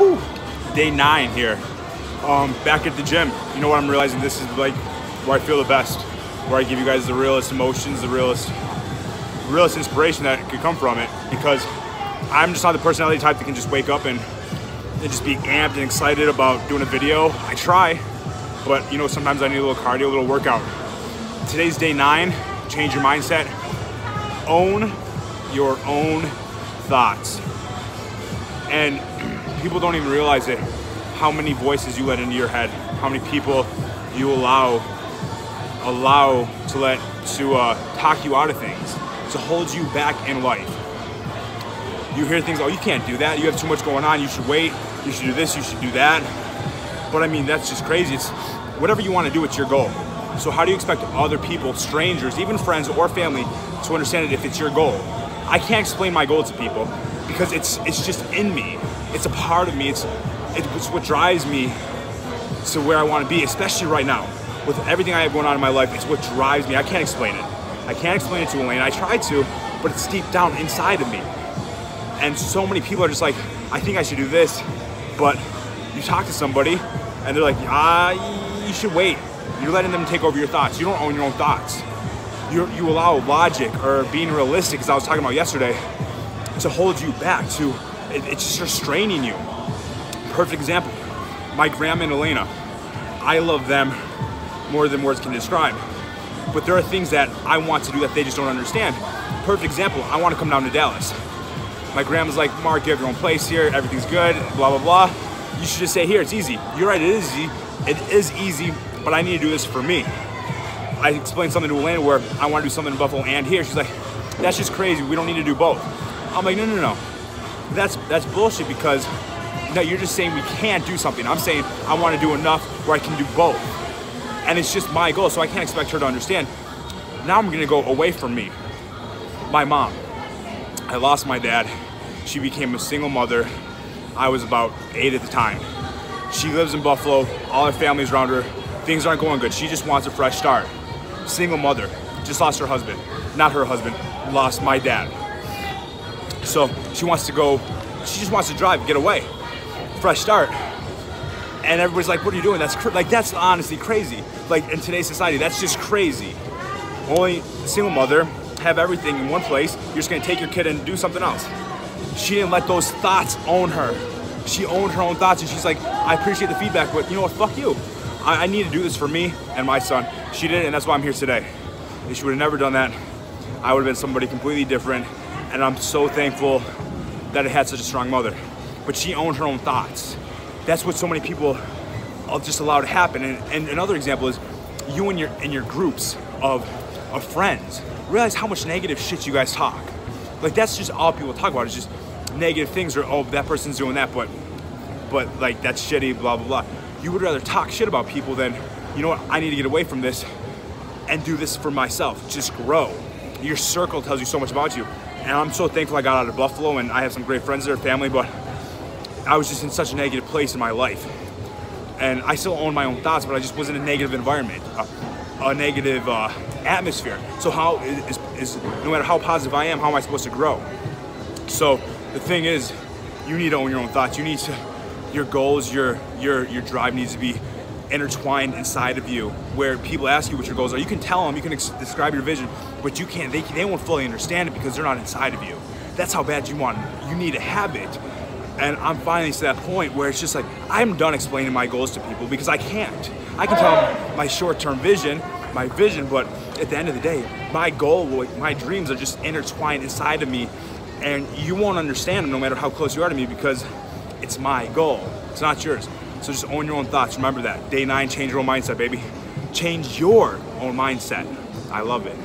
Whew. Day nine here. Um, back at the gym. You know what I'm realizing? This is like where I feel the best. Where I give you guys the realest emotions, the realest, realest inspiration that could come from it. Because I'm just not the personality type that can just wake up and, and just be amped and excited about doing a video. I try, but you know, sometimes I need a little cardio, a little workout. Today's day nine. Change your mindset. Own your own thoughts. And people don't even realize it how many voices you let into your head, how many people you allow allow to let to uh, talk you out of things, to hold you back in life. You hear things, oh, you can't do that. You have too much going on. You should wait. You should do this. You should do that. But I mean, that's just crazy. It's whatever you want to do. It's your goal. So how do you expect other people, strangers, even friends or family, to understand it if it's your goal? I can't explain my goal to people because it's it's just in me. It's a part of me. It's it's what drives me to where I want to be, especially right now. With everything I have going on in my life, it's what drives me. I can't explain it. I can't explain it to Elaine. I try to, but it's deep down inside of me. And so many people are just like, I think I should do this, but you talk to somebody and they're like, ah, you should wait. You're letting them take over your thoughts. You don't own your own thoughts. you you allow logic or being realistic, as I was talking about yesterday, to hold you back, to it, it's just restraining you. Perfect example, my grandma and Elena. I love them more than words can describe. But there are things that I want to do that they just don't understand. Perfect example, I want to come down to Dallas. My grandma's like, Mark, you have your own place here, everything's good, blah, blah, blah. You should just say, here, it's easy. You're right, it is easy. It is easy, but I need to do this for me. I explained something to Elena where I want to do something in Buffalo and here. She's like, that's just crazy. We don't need to do both. I'm like, no, no, no. That's that's bullshit because no, you're just saying we can't do something. I'm saying I want to do enough where I can do both. And it's just my goal, so I can't expect her to understand. Now I'm gonna go away from me. My mom. I lost my dad. She became a single mother. I was about eight at the time. She lives in Buffalo. All her family's around her. Things aren't going good. She just wants a fresh start. Single mother. Just lost her husband. Not her husband. Lost my dad. So she wants to go. She just wants to drive, get away fresh start. And everybody's like, what are you doing? That's like, that's honestly crazy. Like in today's society, that's just crazy. Only single mother have everything in one place. You're just gonna take your kid and do something else. She didn't let those thoughts own her. She owned her own thoughts and she's like, I appreciate the feedback, but you know what, fuck you. I, I need to do this for me and my son. She did it and that's why I'm here today. If she would have never done that, I would have been somebody completely different. And I'm so thankful that I had such a strong mother but she owned her own thoughts. That's what so many people uh, just allow to happen. And, and another example is you and your in your groups of of friends realize how much negative shit you guys talk. Like that's just all people talk about. It's just negative things or oh that person's doing that, but but like that's shitty, blah blah blah. You would rather talk shit about people than you know what I need to get away from this and do this for myself. Just grow. Your circle tells you so much about you. And I'm so thankful I got out of Buffalo and I have some great friends there, family, but I was just in such a negative place in my life. And I still own my own thoughts, but I just was in a negative environment, a, a negative uh, atmosphere. So how is, is, no matter how positive I am, how am I supposed to grow? So the thing is, you need to own your own thoughts. You need to, your goals, your your your drive needs to be intertwined inside of you. Where people ask you what your goals are, you can tell them, you can describe your vision, but you can't. They they won't fully understand it because they're not inside of you. That's how bad you want. You need to have it and I'm finally to that point where it's just like, I'm done explaining my goals to people because I can't. I can tell them my short-term vision, my vision, but at the end of the day, my goal, my dreams are just intertwined inside of me and you won't understand them no matter how close you are to me because it's my goal. It's not yours. So just own your own thoughts. Remember that. Day nine, change your own mindset, baby. Change your own mindset. I love it.